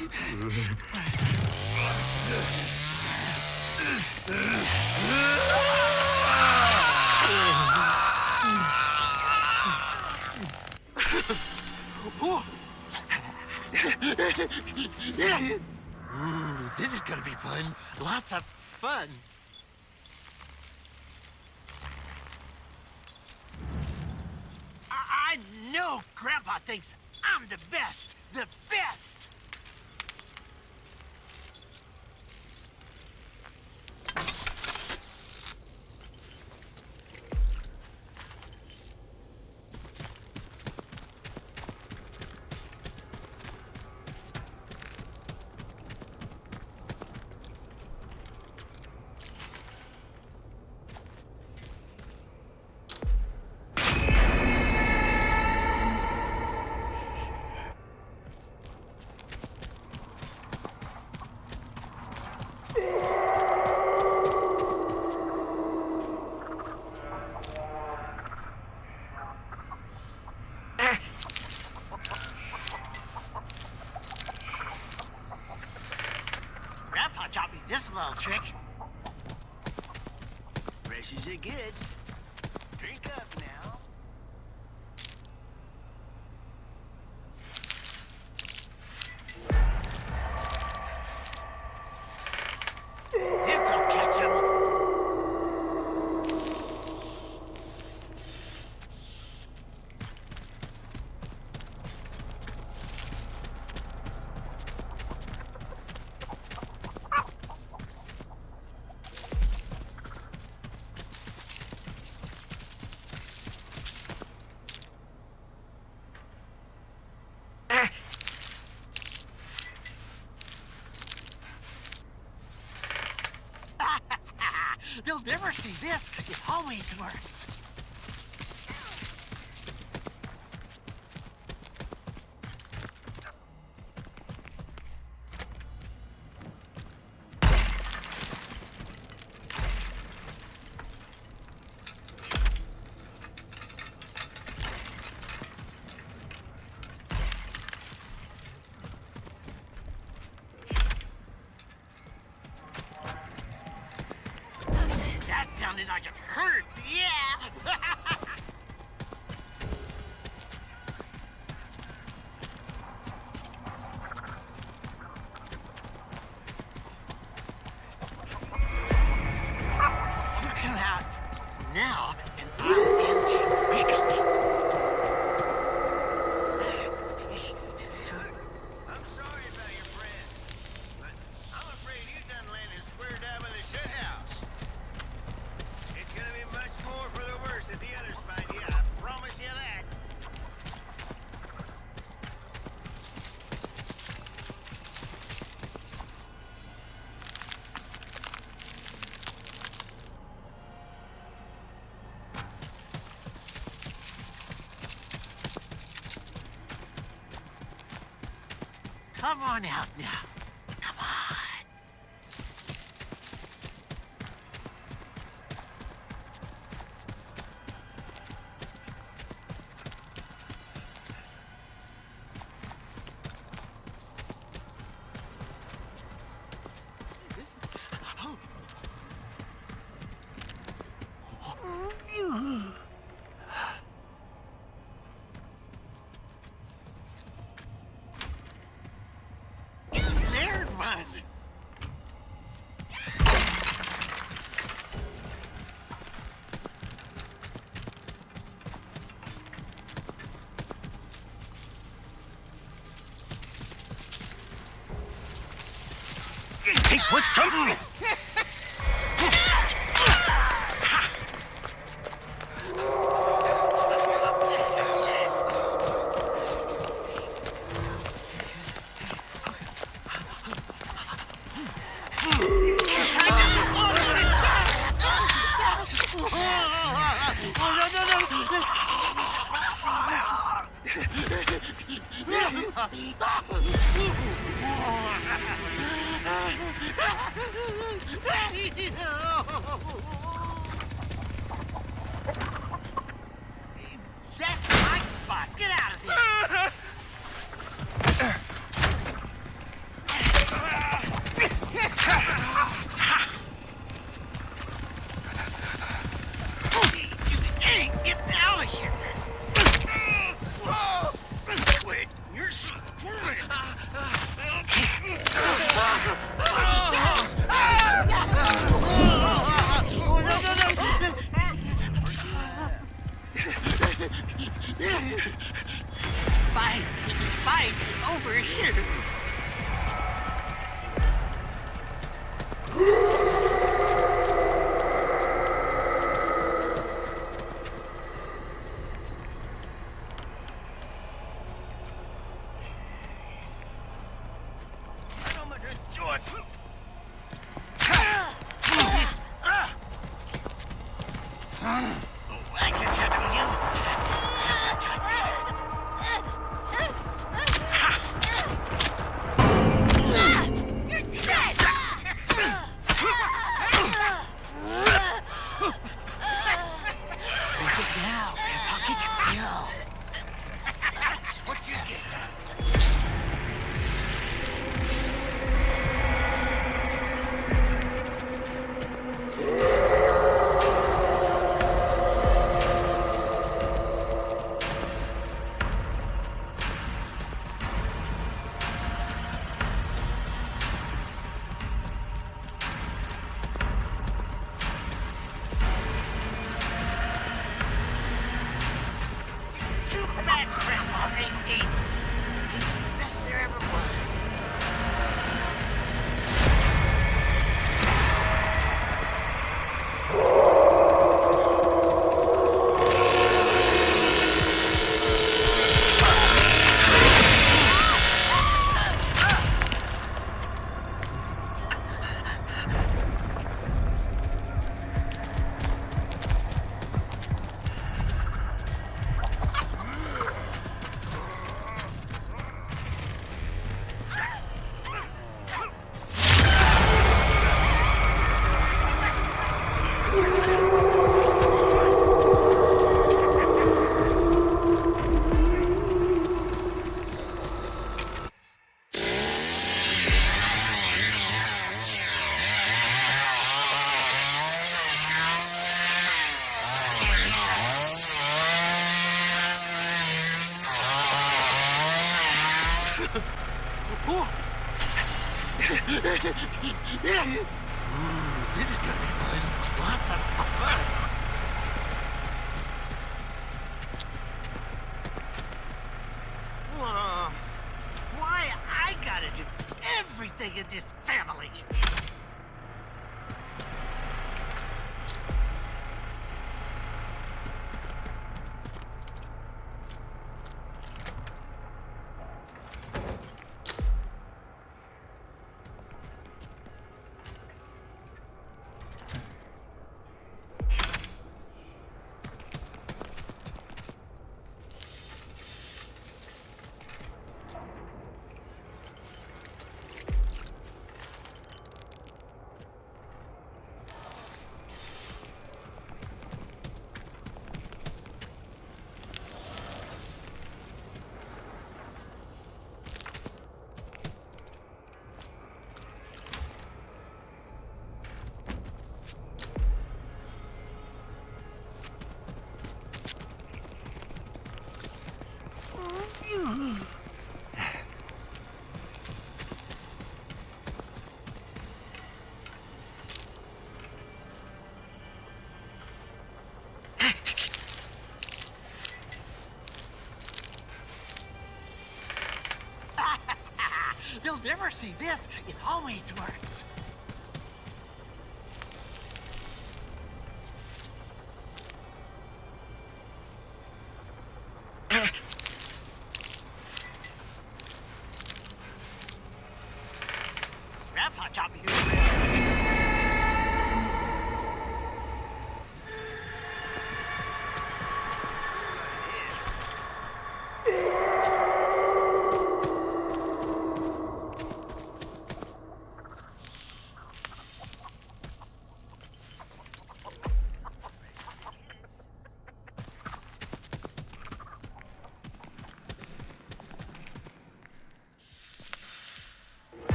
Ooh, this is gonna be fun. Lots of fun. I, I know Grandpa thinks I'm the best. The best. Grandpa taught me this little trick. Fresh as it gets. Drink up now. This'll catch him. They'll never see this. It always works. On out now. Take what's coming. That's oh I can handle you. everything in this family. You'll never see this. It always works.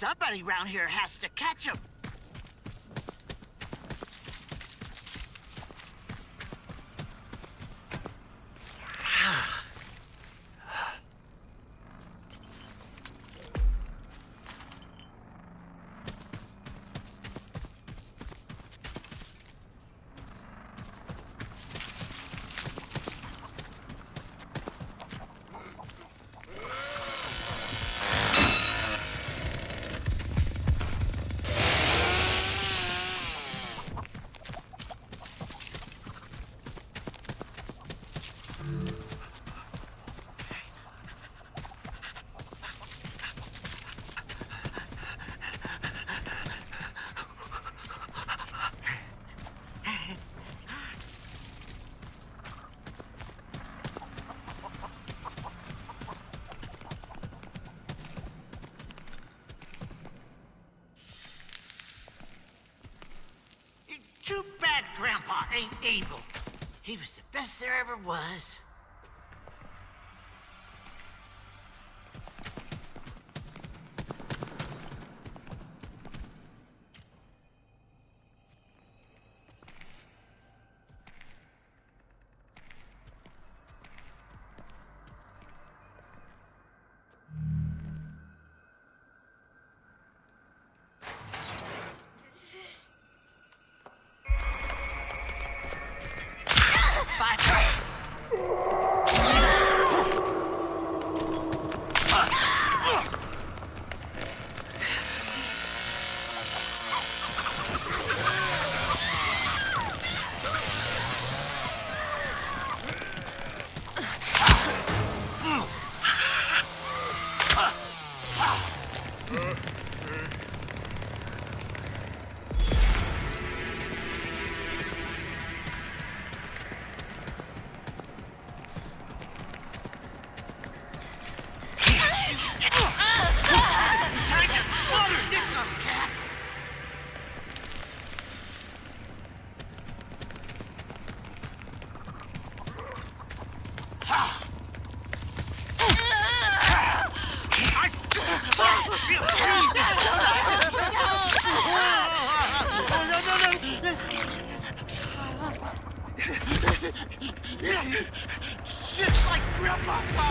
Somebody around here has to catch him. Too bad Grandpa ain't able. He was the best there ever was. Pop.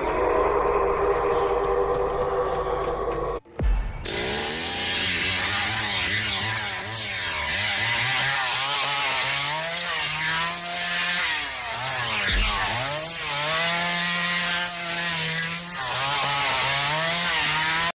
Oh!